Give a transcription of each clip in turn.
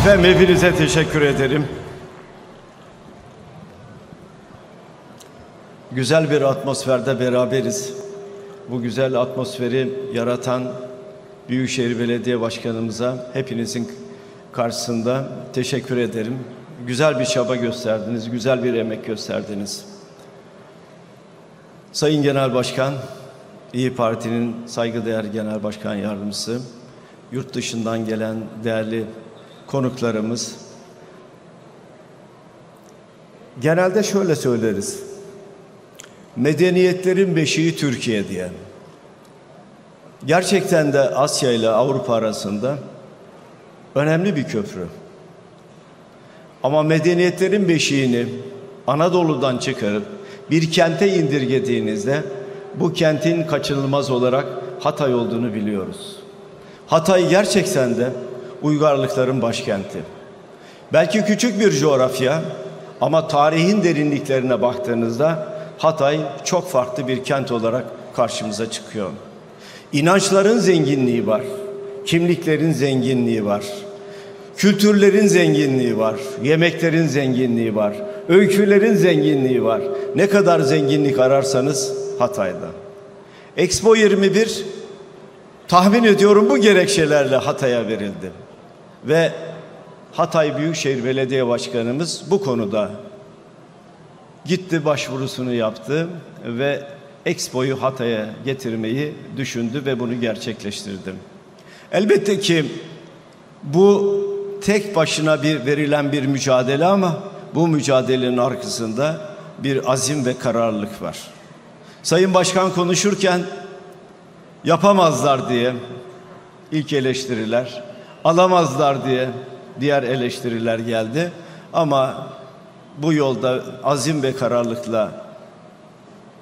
Efendim hepinize teşekkür ederim. Güzel bir atmosferde beraberiz. Bu güzel atmosferi yaratan Büyükşehir Belediye Başkanımıza hepinizin karşısında teşekkür ederim. Güzel bir çaba gösterdiniz, güzel bir emek gösterdiniz. Sayın Genel Başkan, İyi Parti'nin saygıdeğer Genel Başkan Yardımcısı, yurt dışından gelen değerli konuklarımız. Genelde şöyle söyleriz. Medeniyetlerin beşiği Türkiye diye. Gerçekten de Asya ile Avrupa arasında önemli bir köprü. Ama medeniyetlerin beşiğini Anadolu'dan çıkarıp bir kente indirgediğinizde bu kentin kaçınılmaz olarak Hatay olduğunu biliyoruz. Hatay gerçekten de uygarlıkların başkenti. Belki küçük bir coğrafya ama tarihin derinliklerine baktığınızda Hatay çok farklı bir kent olarak karşımıza çıkıyor. İnançların zenginliği var, kimliklerin zenginliği var, kültürlerin zenginliği var, yemeklerin zenginliği var, öykülerin zenginliği var. Ne kadar zenginlik ararsanız Hatay'da. Expo 21 tahmin ediyorum bu gerekçelerle Hatay'a verildi. Ve Hatay Büyükşehir Belediye Başkanımız bu konuda gitti başvurusunu yaptı ve Expo'yu Hatay'a getirmeyi düşündü ve bunu gerçekleştirdi. Elbette ki bu tek başına bir verilen bir mücadele ama bu mücadelenin arkasında bir azim ve kararlılık var. Sayın Başkan konuşurken yapamazlar diye ilk eleştiriler, alamazlar diye diğer eleştiriler geldi. Ama bu yolda azim ve kararlılıkla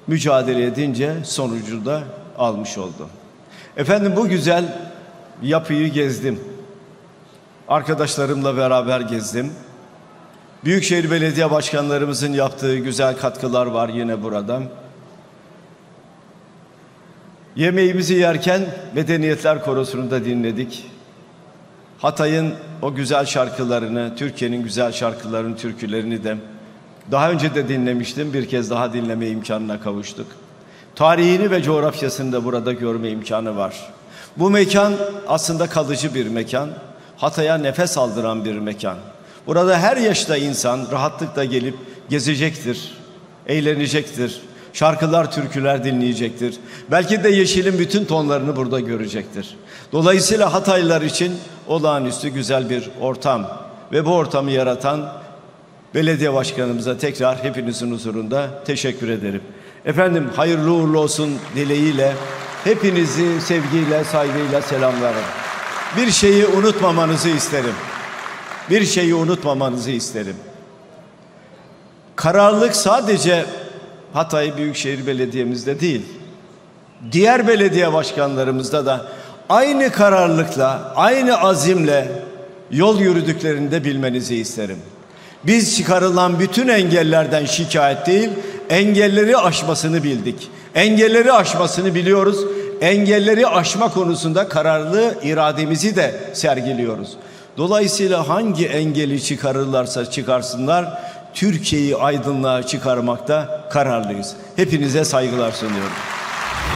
mücadele edince sonucu da almış oldu. Efendim bu güzel yapıyı gezdim. Arkadaşlarımla beraber gezdim. Büyükşehir Belediye Başkanlarımızın yaptığı güzel katkılar var yine burada. Yemeğimizi yerken Medeniyetler Korosu'nu da dinledik. Hatay'ın o güzel şarkılarını, Türkiye'nin güzel şarkılarını, türkülerini de daha önce de dinlemiştim. Bir kez daha dinleme imkanına kavuştuk. Tarihini ve coğrafyasını da burada görme imkanı var. Bu mekan aslında kalıcı bir mekan. Hatay'a nefes aldıran bir mekan. Burada her yaşta insan rahatlıkla gelip gezecektir, eğlenecektir. Şarkılar, türküler dinleyecektir. Belki de yeşilin bütün tonlarını burada görecektir. Dolayısıyla Hataylılar için olağanüstü güzel bir ortam ve bu ortamı yaratan belediye başkanımıza tekrar hepinizin huzurunda teşekkür ederim. Efendim hayırlı uğurlu olsun dileğiyle hepinizi sevgiyle, saygıyla selamlarım. Bir şeyi unutmamanızı isterim. Bir şeyi unutmamanızı isterim. Kararlılık sadece Hatay Büyükşehir Belediye'mizde değil, diğer belediye başkanlarımızda da aynı kararlılıkla, aynı azimle yol yürüdüklerini de bilmenizi isterim. Biz çıkarılan bütün engellerden şikayet değil, engelleri aşmasını bildik. Engelleri aşmasını biliyoruz. Engelleri aşma konusunda kararlı irademizi de sergiliyoruz. Dolayısıyla hangi engeli çıkarırlarsa çıkarsınlar, Türkiye'yi aydınlığa çıkarmakta kararlıyız. Hepinize saygılar sunuyorum.